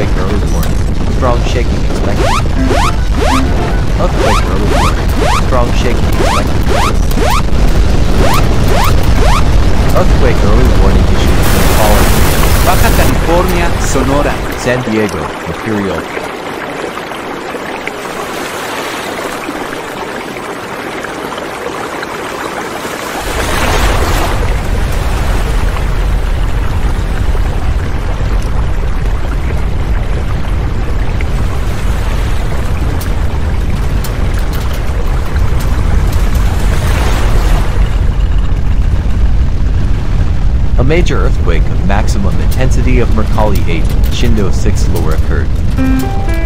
Strong shaking expected. Earthquake early warning. Strong shaking expected. Earthquake early warning issued in the following. Baja California, Sonora, San Diego, Imperial, A major earthquake of maximum intensity of Mercalli 8, Shindo 6 lower occurred.